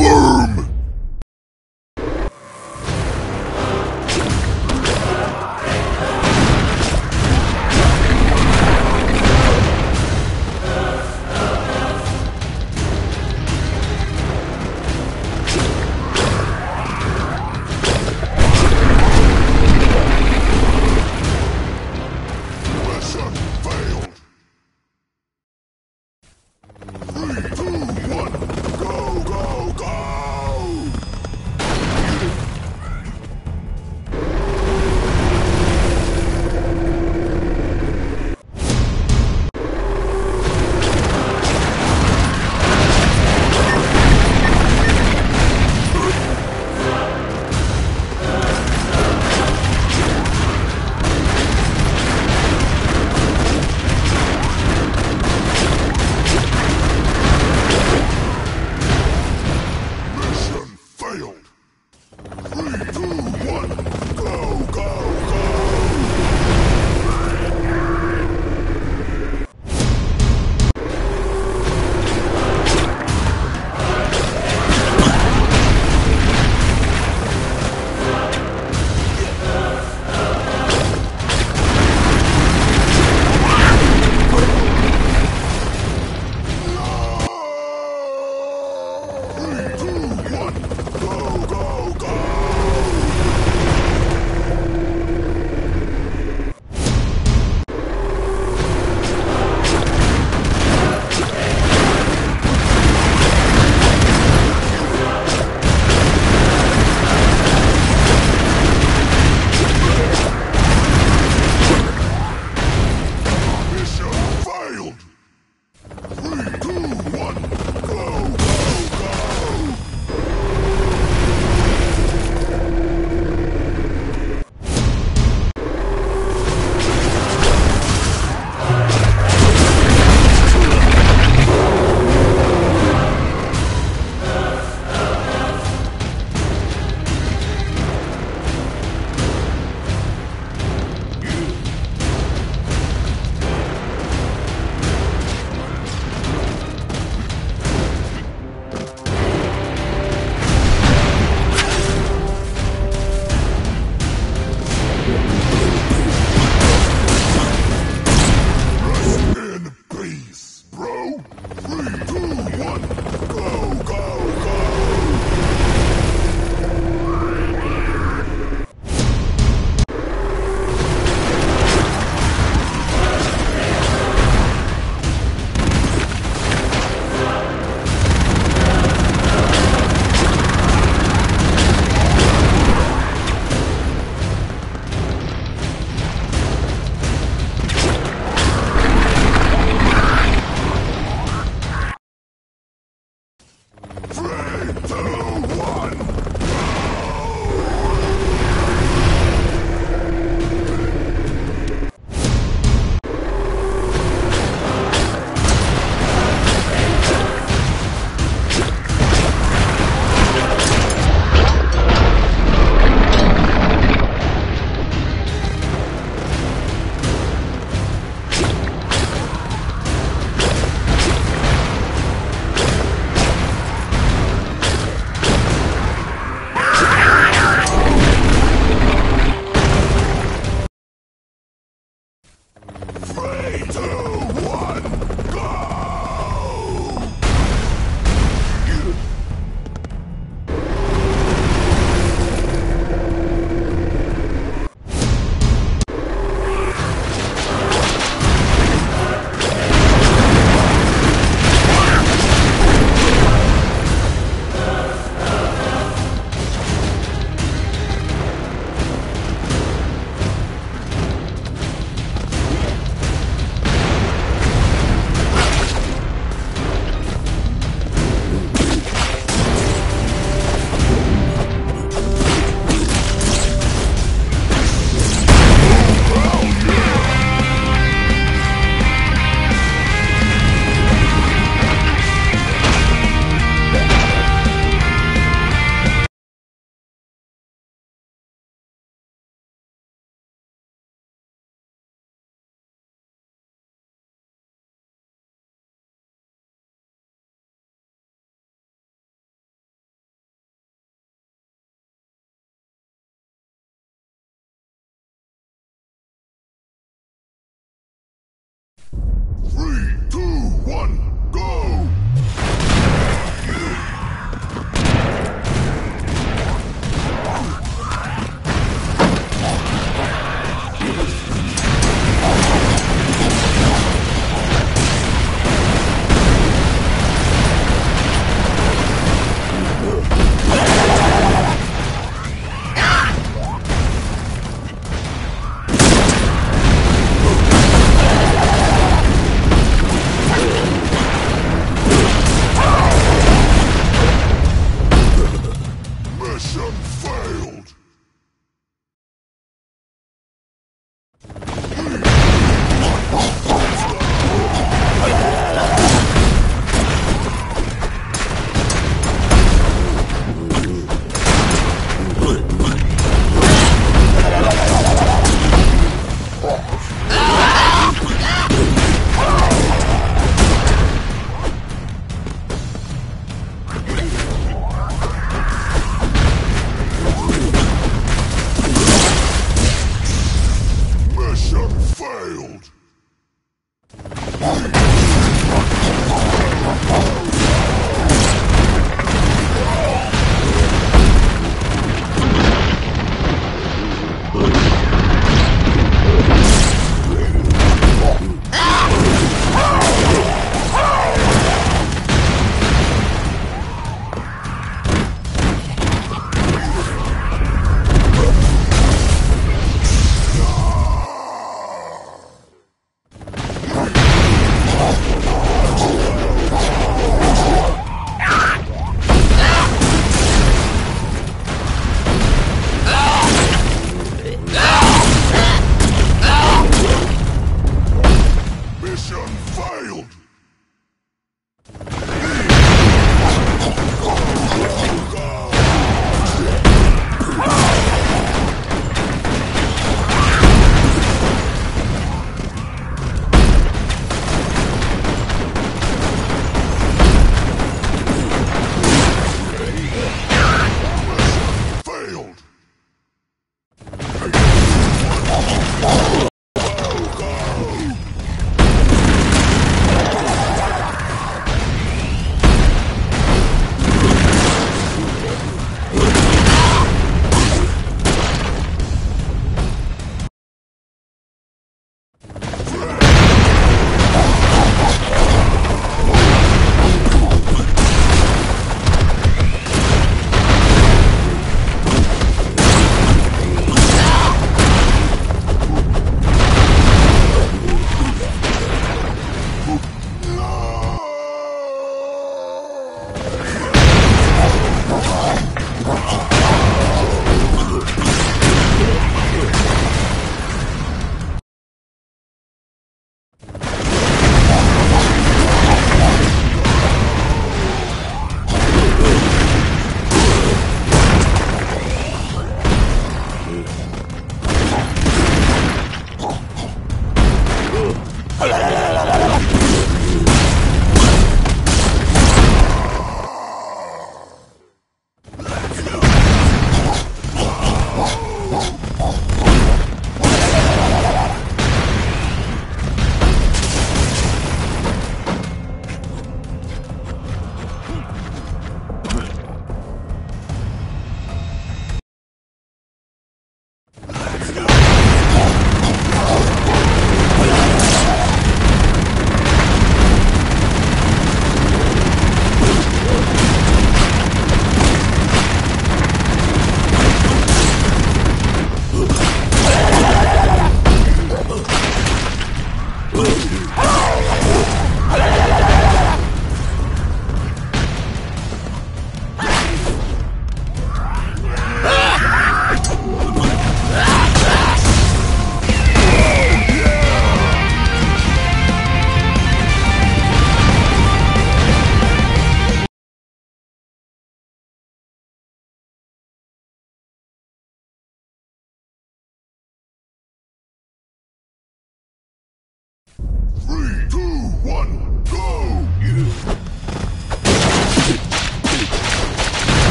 Round worm! Oh,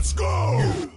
let's go!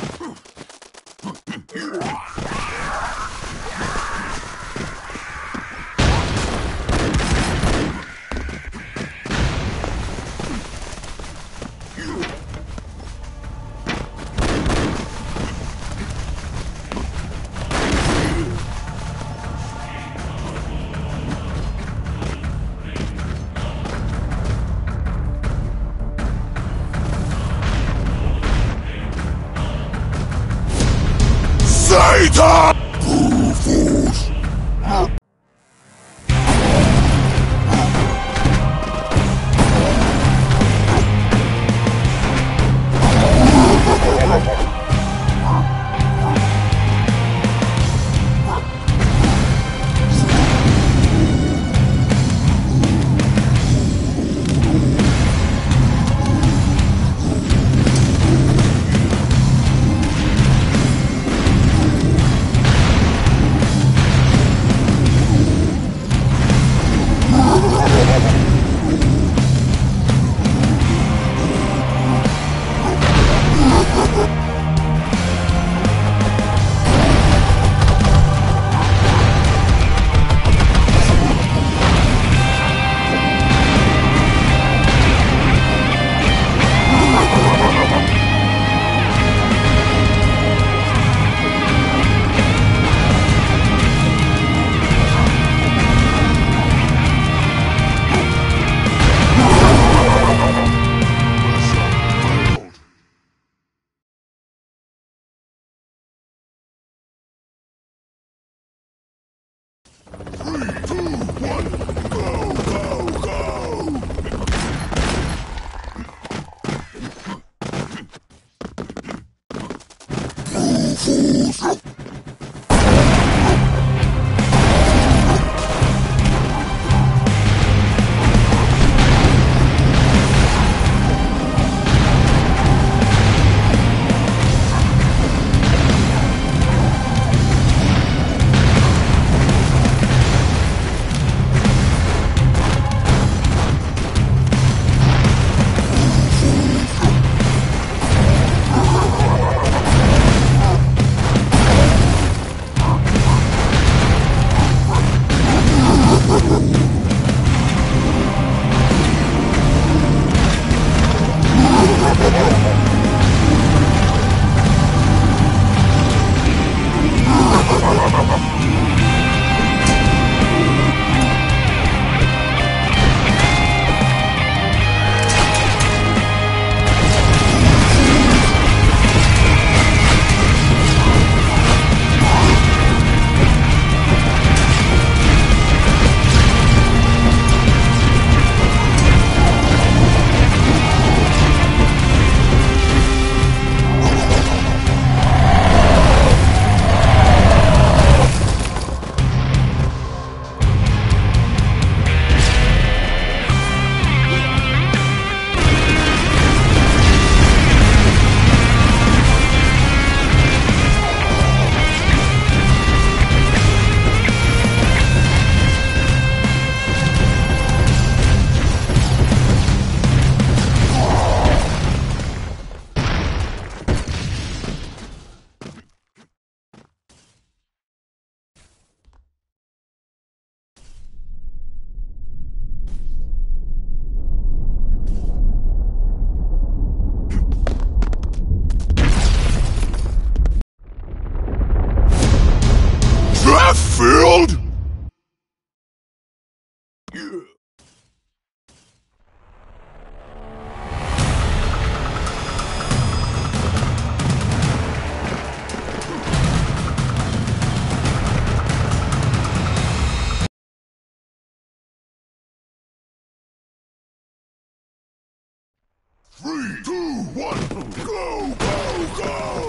One, go, go, go!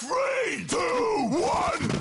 Three, two, one,